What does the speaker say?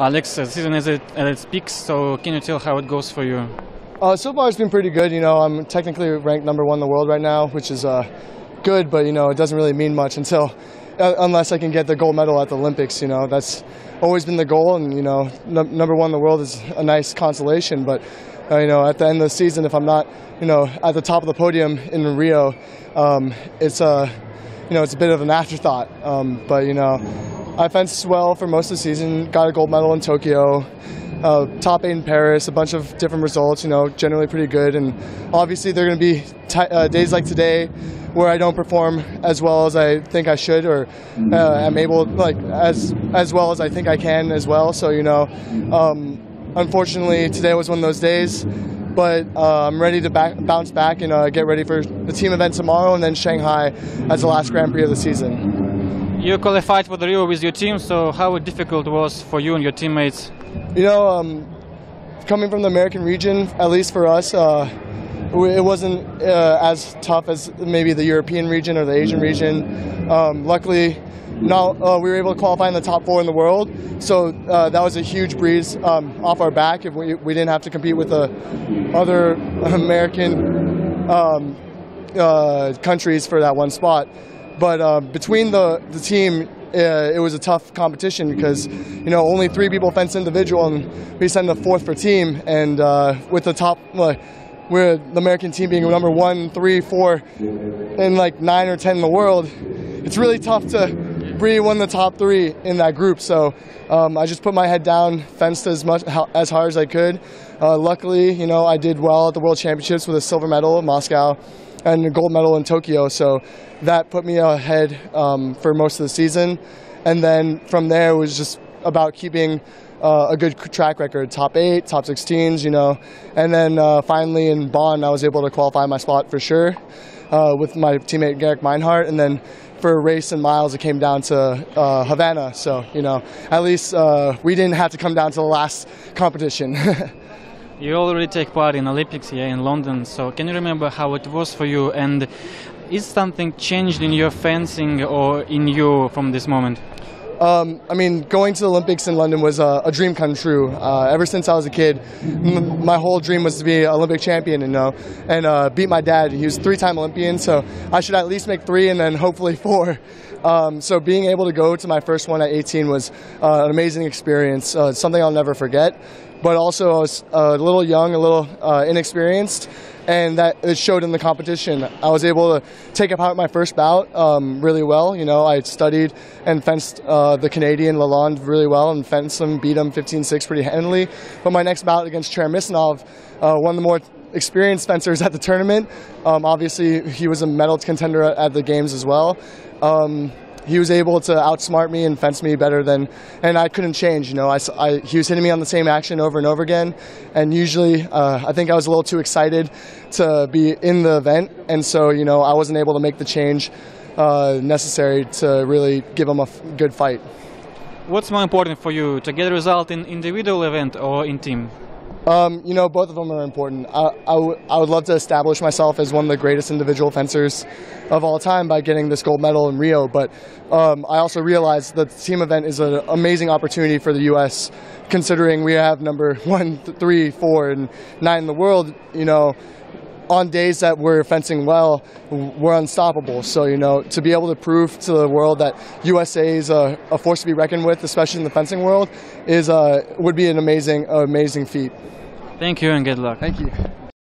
Alex, the season is at, its peak, so can you tell how it goes for you? Uh, so far, it's been pretty good. You know, I'm technically ranked number one in the world right now, which is uh, good, but you know, it doesn't really mean much until uh, unless I can get the gold medal at the Olympics. You know, that's always been the goal, and you know, number one in the world is a nice consolation. But uh, you know, at the end of the season, if I'm not, you know, at the top of the podium in Rio, um, it's a, you know, it's a bit of an afterthought. Um, but you know, I fenced well for most of the season. Got a gold medal in Tokyo. Uh, top eight in Paris, a bunch of different results, you know, generally pretty good. And obviously, there are going to be uh, days like today where I don't perform as well as I think I should, or uh, am able, like as as well as I think I can as well. So you know, um, unfortunately, today was one of those days. But uh, I'm ready to back, bounce back and uh, get ready for the team event tomorrow, and then Shanghai as the last Grand Prix of the season. You qualified for the Rio with your team, so how difficult was for you and your teammates? You know, um, coming from the American region, at least for us, uh, it wasn't uh, as tough as maybe the European region or the Asian region. Um, luckily, now uh, we were able to qualify in the top four in the world, so uh, that was a huge breeze um, off our back. If we, we didn't have to compete with the other American um, uh, countries for that one spot, but uh, between the the team, uh, it was a tough competition because you know only three people fence individual and we send the fourth for team and uh, with the top we're the American team being number one, three, four, and like nine or ten in the world. It's really tough to be one of the top three in that group. So um, I just put my head down, fenced as much as hard as I could. Uh, luckily, you know, I did well at the World Championships with a silver medal in Moscow and a gold medal in Tokyo. So that put me ahead um, for most of the season. And then from there, it was just about keeping uh, a good track record, top eight, top 16s, you know. And then uh, finally in Bonn, I was able to qualify my spot for sure uh, with my teammate Gerek Meinhardt. And then for Race and Miles, it came down to uh, Havana. So, you know, at least uh, we didn't have to come down to the last competition. You already take part in Olympics here in London, so can you remember how it was for you? And is something changed in your fencing or in you from this moment? Um, I mean, going to the Olympics in London was a, a dream come true. Uh, ever since I was a kid, my whole dream was to be an Olympic champion, you know, and uh, beat my dad. He was three-time Olympian, so I should at least make three and then hopefully four. Um, so being able to go to my first one at 18 was uh, an amazing experience, uh, something I'll never forget. But also, I was a little young, a little uh, inexperienced, and that it showed in the competition. I was able to take apart my first bout um, really well. You know, I studied and fenced uh, the Canadian Lalonde really well and fenced him, beat him 15-6 pretty handily. But my next bout against Cheremisinov, uh, one of the more experienced fencers at the tournament. Um, obviously, he was a medal contender at the games as well. Um, he was able to outsmart me and fence me better than, and I couldn't change. You know, I, I, he was hitting me on the same action over and over again, and usually uh, I think I was a little too excited to be in the event, and so you know I wasn't able to make the change uh, necessary to really give him a good fight. What's more important for you, to get a result in individual event or in team? Um, you know, both of them are important. I, I, w- I would love to establish myself as one of the greatest individual fencers of all time by getting this gold medal in Rio, but um, I also realize that the team event is an amazing opportunity for the U.S. Considering we have number one, th- three, four, and nine in the world, you know, on days that we're fencing well, we're unstoppable. So, you know, to be able to prove to the world that USA is a, a force to be reckoned with, especially in the fencing world, is uh, would be an amazing, amazing feat. Thank you and good luck. Thank you.